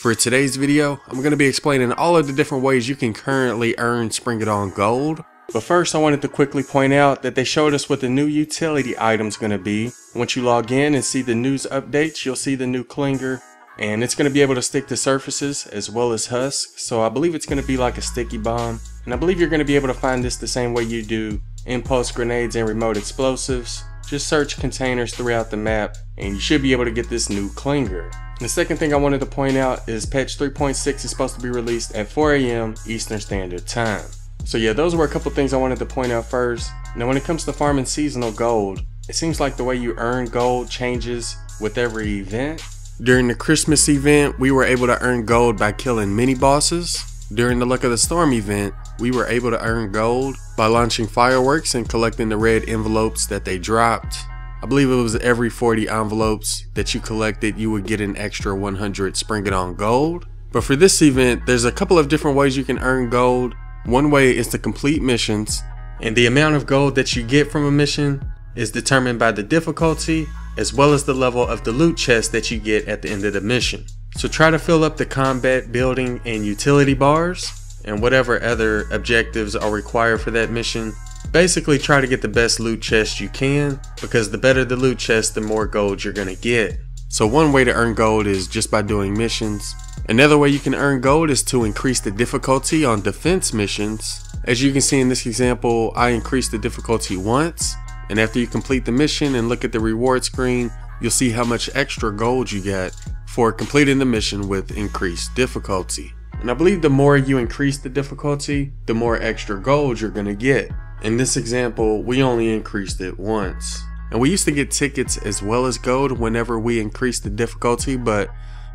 For today's video, I'm going to be explaining all of the different ways you can currently earn Spring It On Gold. But first I wanted to quickly point out that they showed us what the new utility item is going to be. Once you log in and see the news updates, you'll see the new Clinger. And it's going to be able to stick to surfaces as well as husks. So I believe it's going to be like a sticky bomb. And I believe you're going to be able to find this the same way you do impulse grenades and remote explosives. Just search containers throughout the map and you should be able to get this new Clinger. The second thing I wanted to point out is patch 3.6 is supposed to be released at 4 a.m. Eastern Standard Time. So yeah, those were a couple things I wanted to point out first. Now when it comes to farming seasonal gold, it seems like the way you earn gold changes with every event. During the Christmas event, we were able to earn gold by killing mini bosses. During the Luck of the Storm event, we were able to earn gold by launching fireworks and collecting the red envelopes that they dropped. I believe it was every 40 envelopes that you collected, you would get an extra 100 Spring It On gold. But for this event, there's a couple of different ways you can earn gold. One way is to complete missions, and the amount of gold that you get from a mission is determined by the difficulty as well as the level of the loot chest that you get at the end of the mission. So try to fill up the combat, building, and utility bars, and whatever other objectives are required for that mission. Basically try to get the best loot chest you can, because the better the loot chest, the more gold you're gonna get. So one way to earn gold is just by doing missions. Another way you can earn gold is to increase the difficulty on defense missions. As you can see in this example, I increased the difficulty once, and after you complete the mission and look at the reward screen, you'll see how much extra gold you get for completing the mission with increased difficulty. And I believe the more you increase the difficulty, the more extra gold you're gonna get. In this example, we only increased it once. And we used to get tickets as well as gold whenever we increased the difficulty, but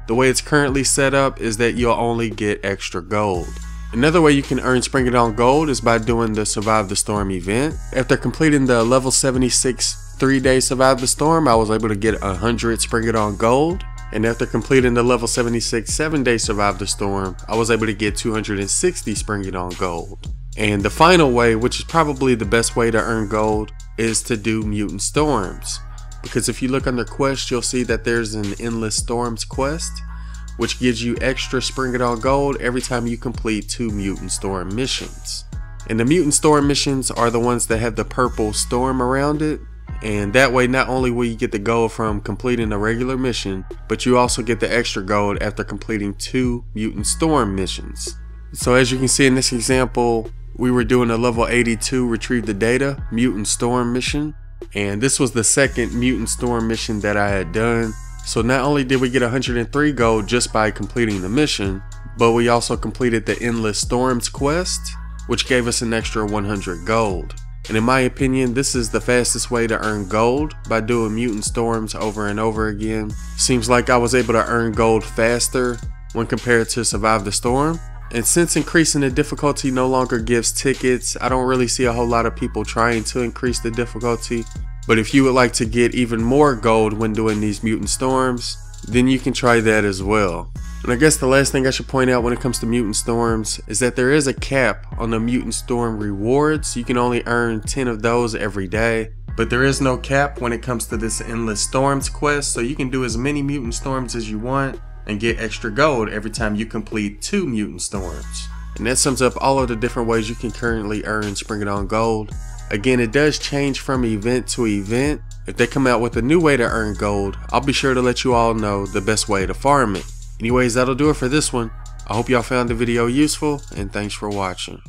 the way it's currently set up is that you'll only get extra gold. Another way you can earn Spring It On Gold is by doing the Survive the Storm event. After completing the level 76 3 day Survive the Storm, I was able to get 100 Spring It On Gold. And after completing the level 76 7 day Survive the Storm, I was able to get 260 Spring It On Gold. And the final way, which is probably the best way to earn gold, is to do Mutant Storms. Because if you look under quest, you'll see that there's an Endless Storms quest, which gives you extra Spring It On Gold every time you complete two Mutant Storm missions. And the Mutant Storm missions are the ones that have the purple storm around it, and that way not only will you get the gold from completing a regular mission, but you also get the extra gold after completing two Mutant Storm missions. So as you can see in this example, we were doing a level 82 retrieve the data mutant storm mission. And this was the second mutant storm mission that I had done. So not only did we get 103 gold just by completing the mission but we also completed the endless storms quest which gave us an extra 100 gold and in my opinion this is the fastest way to earn gold by doing mutant storms over and over again seems like I was able to earn gold faster when compared to survive the storm and since increasing the difficulty no longer gives tickets, I don't really see a whole lot of people trying to increase the difficulty. But if you would like to get even more gold when doing these mutant storms, then you can try that as well. And I guess the last thing I should point out when it comes to mutant storms is that there is a cap on the mutant storm rewards. You can only earn 10 of those every day. But there is no cap when it comes to this endless storms quest, so you can do as many mutant storms as you want and get extra gold every time you complete two mutant storms. And that sums up all of the different ways you can currently earn Spring It On Gold. Again, it does change from event to event. If they come out with a new way to earn gold, I'll be sure to let you all know the best way to farm it. Anyways, that'll do it for this one. I hope y'all found the video useful, and thanks for watching.